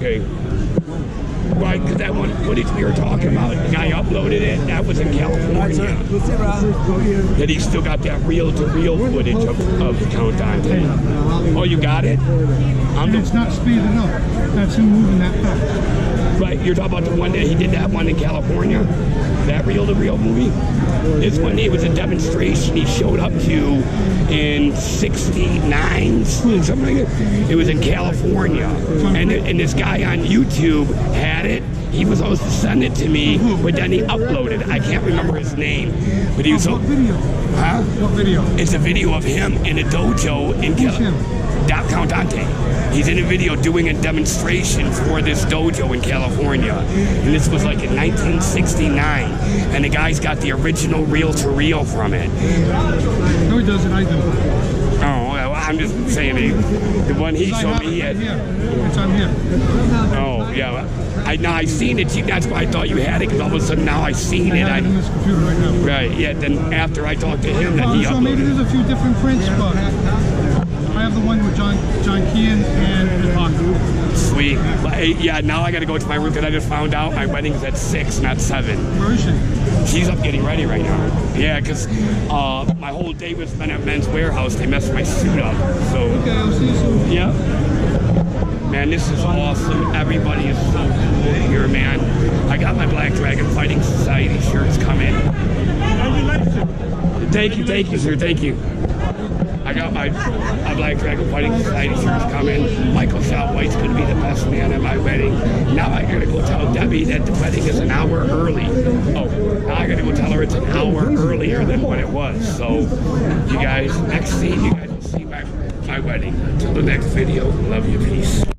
Okay. Right, because that one footage we were talking about, the guy uploaded it. That was in California. That he still got that reel-to-reel footage of, of Count Dante. Oh, you got it? I'm it's not speeding up. That's him moving that fast. Right, you're talking about the one that he did that one in California? That reel to reel movie? This one, it was a demonstration he showed up to in 69, something like that. It was in California. And, and this guy on YouTube had it. He was supposed to send it to me, but then he uploaded it. I can't remember his name. But he was. What video? Huh? What video? It's a video of him in a dojo in California. Cal- Count Dante. He's in a video doing a demonstration for this dojo in California. And this was like in 1969. And the guy's got the original reel to reel from it. No, he doesn't. I do. Oh, well, I'm just saying the, the one he showed me. He it right had, here. It's on here. oh, yeah. I now I've seen it. That's why I thought you had it. Because all of a sudden now I've seen I it. in this computer right now. right. Yeah. Then after I talked to him, then Well, he so maybe there's a few different prints, but I have the one with John John Keane and Ibaka. Sweet. But, hey, yeah. Now I got to go to my room because I just found out my wedding's at six, not seven. Where is she? She's up getting ready right now. Yeah, because uh, my whole day was spent at Men's Wearhouse. They messed my suit up. So, Okay, I'll see you soon. yeah. Man, this is awesome. Everybody is so cool here, man. I got my Black Dragon Fighting Society shirts coming. Thank you, thank you, sir. Thank you. I got my, my Black Dragon Fighting Society shirts coming. Michael Shaw White's going to be the best man at my wedding. Now I got to go tell Debbie that the wedding is an hour early. Oh, now I got to go tell her it's an hour earlier than what it was. So, you guys, next scene, you guys will see my, my wedding. Until the next video, love you, peace.